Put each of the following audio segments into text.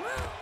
Woo!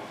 Four,